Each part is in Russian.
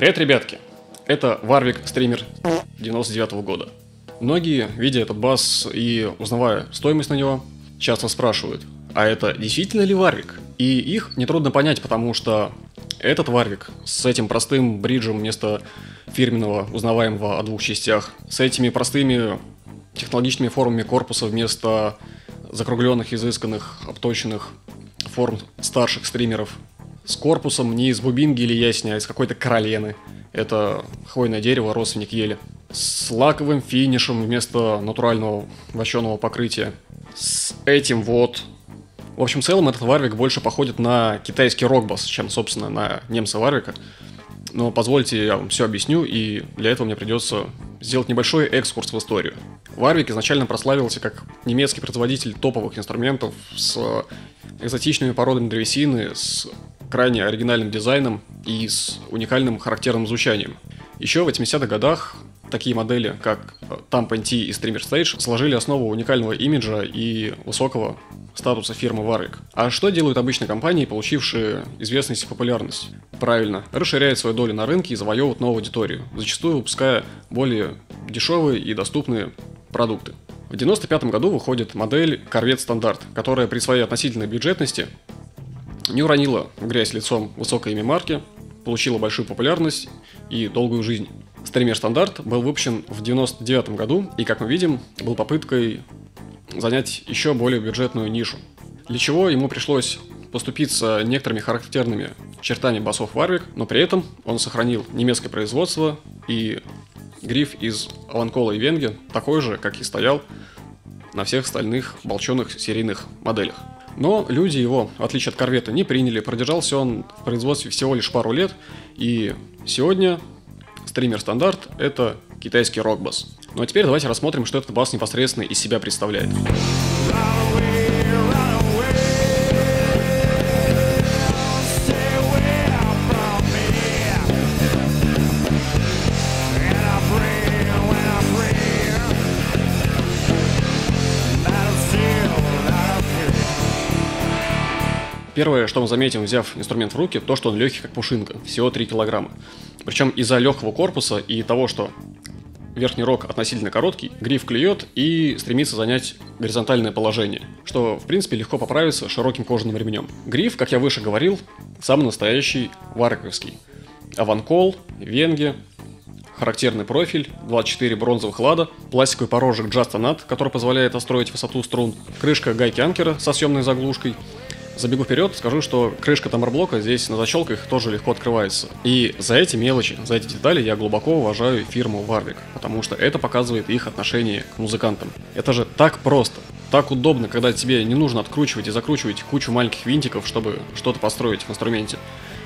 Привет, ребятки! Это Варвик стример 99 -го года. Многие, видя этот бас и узнавая стоимость на него, часто спрашивают, а это действительно ли Варвик? И их нетрудно понять, потому что этот Варвик с этим простым бриджем вместо фирменного, узнаваемого о двух частях, с этими простыми технологичными формами корпуса вместо закругленных, изысканных, обточенных форм старших стримеров, с корпусом не из бубинги или ясня, а из какой-то королены. Это хвойное дерево, родственник ели. С лаковым финишем вместо натурального вощеного покрытия. С этим вот. В общем, в целом этот варвик больше походит на китайский рокбас, чем, собственно, на немца варвика. Но позвольте, я вам все объясню, и для этого мне придется сделать небольшой экскурс в историю. Варвик изначально прославился как немецкий производитель топовых инструментов с экзотичными породами древесины, с крайне оригинальным дизайном и с уникальным характерным звучанием. Еще в 80-х годах такие модели, как Tamp NT и Streamer Stage, сложили основу уникального имиджа и высокого статуса фирмы Warwick. А что делают обычные компании, получившие известность и популярность? Правильно, расширяют свою долю на рынке и завоевывают новую аудиторию, зачастую выпуская более дешевые и доступные продукты. В 1995 году выходит модель Corvette Standard, которая при своей относительной бюджетности не уронила в грязь лицом высокое имя марки, получила большую популярность и долгую жизнь. Стример Стандарт был выпущен в 1999 году и, как мы видим, был попыткой занять еще более бюджетную нишу. Для чего ему пришлось поступиться некоторыми характерными чертами басов Warwick, но при этом он сохранил немецкое производство и гриф из Аванкола и Венги такой же, как и стоял на всех остальных болченых серийных моделях. Но люди его, в отличие от корвета, не приняли. Продержался он в производстве всего лишь пару лет. И сегодня стример стандарт — это китайский рок-бас. Ну а теперь давайте рассмотрим, что этот бас непосредственно из себя представляет. Первое, что мы заметим, взяв инструмент в руки, то, что он легкий, как пушинка, всего 3 килограмма. Причем из-за легкого корпуса и того, что верхний рог относительно короткий, гриф клюет и стремится занять горизонтальное положение, что, в принципе, легко поправится широким кожаным ремнем. Гриф, как я выше говорил, самый настоящий варковский. Аванкол, венги, характерный профиль, 24 бронзовых лада, пластиковый порожек Just который позволяет настроить высоту струн, крышка гайки анкера со съемной заглушкой, Забегу вперед, скажу, что крышка тамарблока здесь на защелках тоже легко открывается. И за эти мелочи, за эти детали я глубоко уважаю фирму Warwick, потому что это показывает их отношение к музыкантам. Это же так просто, так удобно, когда тебе не нужно откручивать и закручивать кучу маленьких винтиков, чтобы что-то построить в инструменте.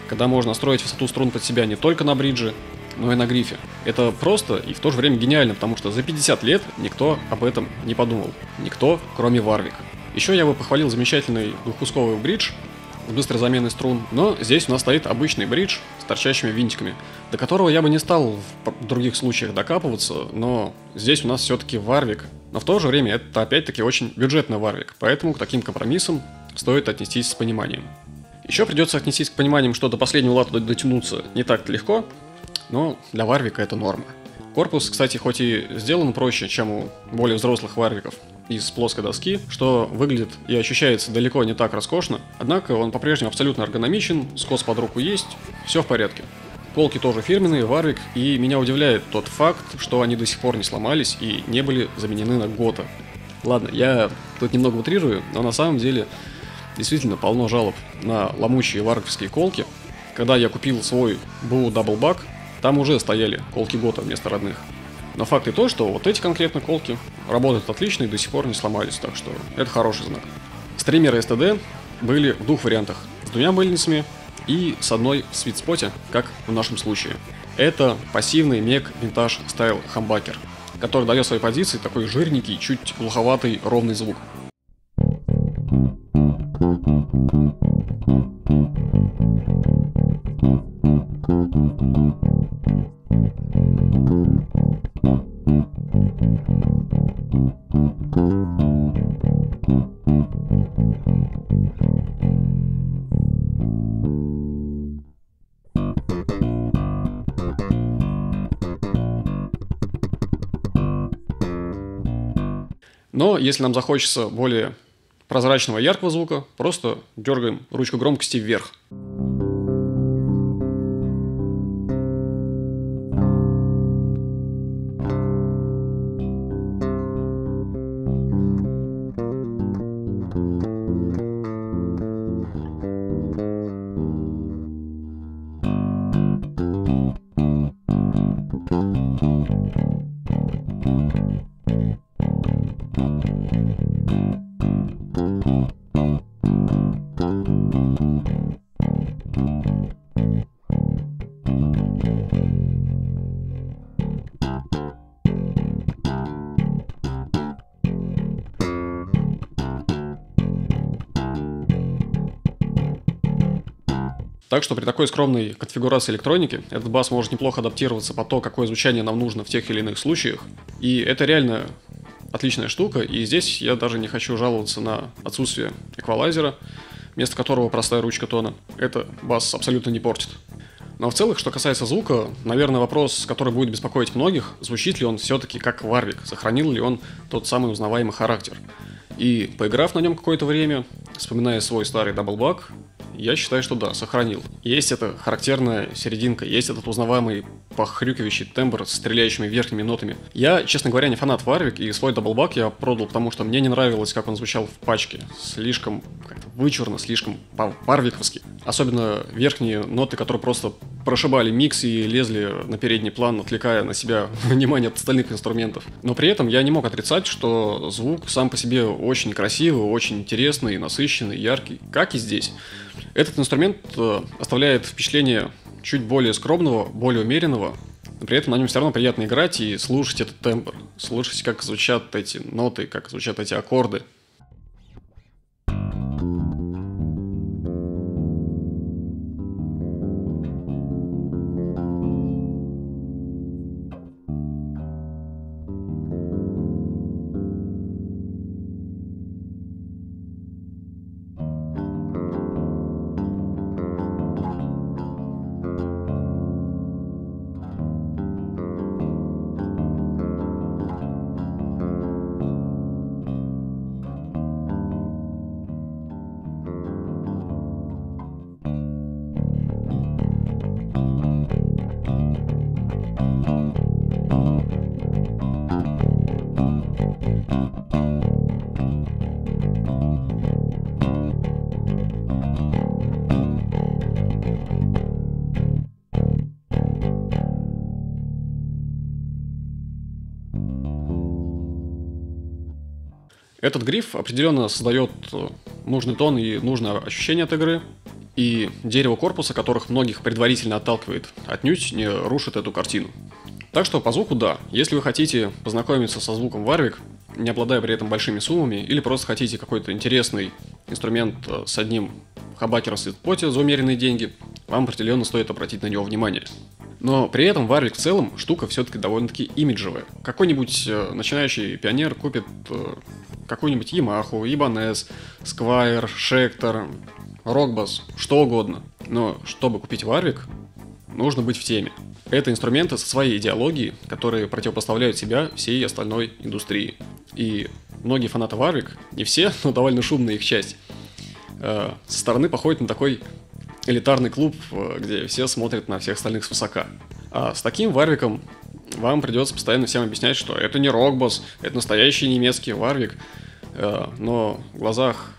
Когда можно строить высоту струн под себя не только на бридже, но и на грифе. Это просто и в то же время гениально, потому что за 50 лет никто об этом не подумал. Никто, кроме Варвика. Еще я бы похвалил замечательный двухкусковый бридж с быстрой заменой струн, но здесь у нас стоит обычный бридж с торчащими винтиками, до которого я бы не стал в других случаях докапываться, но здесь у нас все-таки варвик. Но в то же время это опять-таки очень бюджетный варвик, поэтому к таким компромиссам стоит отнестись с пониманием. Еще придется отнестись к пониманием, что до последнего лата дотянуться не так легко, но для варвика это норма. Корпус, кстати, хоть и сделан проще, чем у более взрослых варвиков, из плоской доски, что выглядит и ощущается далеко не так роскошно, однако он по-прежнему абсолютно эргономичен, скос под руку есть, все в порядке. Колки тоже фирменные, Варвик, и меня удивляет тот факт, что они до сих пор не сломались и не были заменены на Гота. Ладно, я тут немного утрирую, но на самом деле действительно полно жалоб на ломучие варвиковские колки. Когда я купил свой Бу Bug, там уже стояли колки Гота вместо родных. Но факт и то, что вот эти конкретно колки работают отлично и до сих пор не сломались, так что это хороший знак. Стримеры STD были в двух вариантах. С двумя мыльницами и с одной в свитспоте, как в нашем случае. Это пассивный мег винтаж стайл хамбакер, который дает своей позиции такой жирненький, чуть глуховатый ровный звук. Но если нам захочется более прозрачного яркого звука, просто дергаем ручку громкости вверх. Так что при такой скромной конфигурации электроники этот бас может неплохо адаптироваться по то, какое звучание нам нужно в тех или иных случаях. И это реально отличная штука, и здесь я даже не хочу жаловаться на отсутствие эквалайзера, вместо которого простая ручка тона. Это бас абсолютно не портит. Но в целом, что касается звука, наверное, вопрос, который будет беспокоить многих, звучит ли он все-таки как Варвик, сохранил ли он тот самый узнаваемый характер. И поиграв на нем какое-то время, вспоминая свой старый Double Buck, я считаю, что да, сохранил. Есть эта характерная серединка, есть этот узнаваемый похрюкивающий тембр с стреляющими верхними нотами. Я, честно говоря, не фанат Warwick, и свой Double Buck я продал, потому что мне не нравилось, как он звучал в пачке. Слишком вычурно, слишком варвиковски. Особенно верхние ноты, которые просто прошибали микс и лезли на передний план, отвлекая на себя внимание от остальных инструментов. Но при этом я не мог отрицать, что звук сам по себе очень красивый, очень интересный, насыщенный, яркий, как и здесь. Этот инструмент э, оставляет впечатление чуть более скромного, более умеренного, но при этом на нем все равно приятно играть и слушать этот тембр, слушать, как звучат эти ноты, как звучат эти аккорды – Этот гриф определенно создает э, нужный тон и нужное ощущение от игры, и дерево корпуса, которых многих предварительно отталкивает, отнюдь не рушит эту картину. Так что по звуку да, если вы хотите познакомиться со звуком Warwick, не обладая при этом большими суммами, или просто хотите какой-то интересный инструмент э, с одним хабакером в поте за умеренные деньги, вам определенно стоит обратить на него внимание. Но при этом Warwick в целом штука все-таки довольно-таки имиджевая. Какой-нибудь э, начинающий пионер купит какую-нибудь Yamaha, Ibanez, Squire, Schecter, Rockbass, что угодно. Но чтобы купить Warwick, нужно быть в теме. Это инструменты со своей идеологией, которые противопоставляют себя всей остальной индустрии. И многие фанаты Warwick, не все, но довольно шумная их часть, э, со стороны походят на такой элитарный клуб, э, где все смотрят на всех остальных свысока. А с таким Варвиком вам придется постоянно всем объяснять, что это не Рокбос, это настоящий немецкий Варвик, э, но в глазах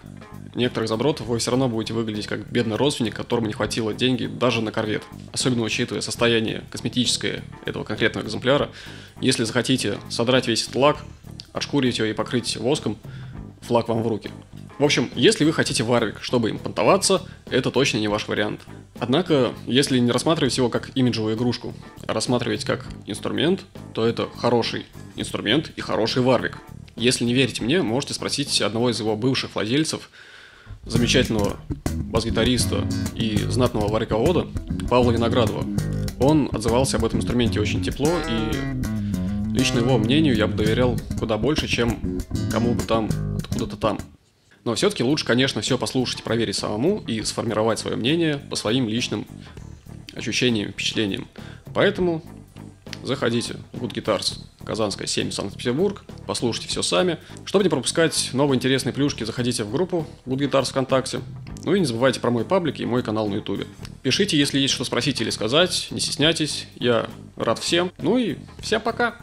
некоторых задротов вы все равно будете выглядеть как бедный родственник, которому не хватило деньги даже на корвет. Особенно учитывая состояние косметическое этого конкретного экземпляра. Если захотите содрать весь этот лак, отшкурить его и покрыть воском, флаг вам в руки. В общем, если вы хотите Варвик, чтобы им понтоваться, это точно не ваш вариант. Однако, если не рассматривать его как имиджевую игрушку, а рассматривать как инструмент, то это хороший инструмент и хороший Варвик. Если не верите мне, можете спросить одного из его бывших владельцев, замечательного бас-гитариста и знатного вариковода Павла Виноградова. Он отзывался об этом инструменте очень тепло, и лично его мнению я бы доверял куда больше, чем кому бы там откуда-то там. Но все-таки лучше, конечно, все послушать, проверить самому и сформировать свое мнение по своим личным ощущениям, впечатлениям. Поэтому заходите в Good Guitars, Казанская 7, Санкт-Петербург, послушайте все сами. Чтобы не пропускать новые интересные плюшки, заходите в группу Good Guitars ВКонтакте. Ну и не забывайте про мой паблик и мой канал на Ютубе. Пишите, если есть что спросить или сказать, не стесняйтесь, я рад всем. Ну и всем пока!